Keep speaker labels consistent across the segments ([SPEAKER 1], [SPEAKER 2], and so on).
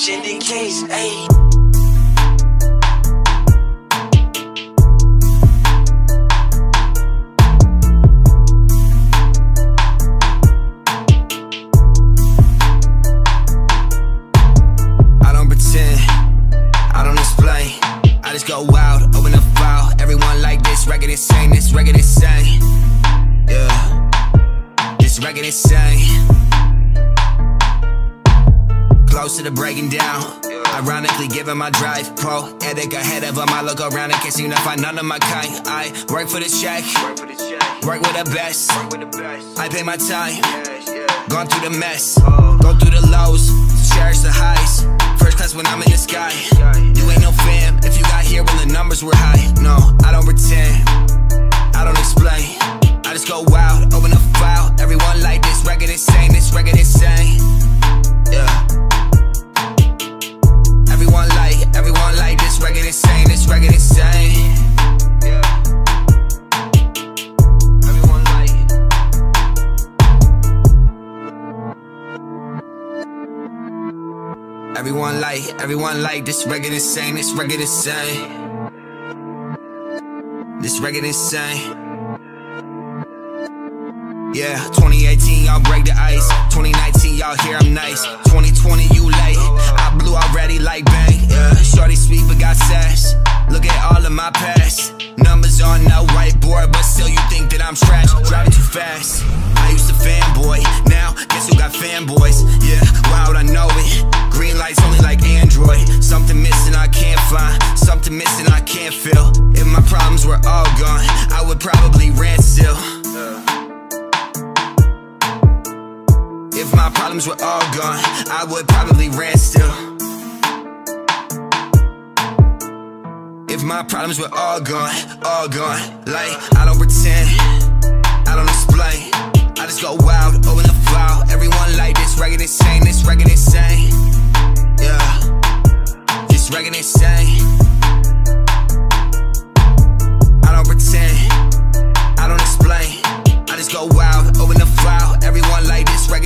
[SPEAKER 1] G's, ayy.
[SPEAKER 2] I don't pretend, I don't explain. I just go wild, open a file. Everyone like this record insane, this record insane. Yeah, this record insane. Close to the breaking down. Ironically, given my drive, pro poetic ahead of them. I look around and can't seem to find none of my kind. I work for the check, work with the best. I pay my time, gone through the mess, go through the lows, cherish the highs. First class when I'm in the sky. You ain't no fam if you got here when the numbers were high. No, I don't pretend, Everyone like, everyone like this record insane, this record insane. This record insane. Yeah, 2018, y'all break the ice. 2019, y'all hear I'm nice. 2020, you late. I blew already like bang. Yeah, shorty sweet but got sass. Look at all of my past. Numbers on the whiteboard, but still you think that I'm trash. Driving too fast. I used to fanboy. Now, Missing I can't feel. If my problems were all gone, I would probably rant still. If my problems were all gone, I would probably rant still. If my problems were all gone, all gone, like I don't pretend, I don't explain.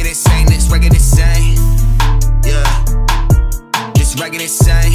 [SPEAKER 2] Like this record insane. Yeah, this record insane.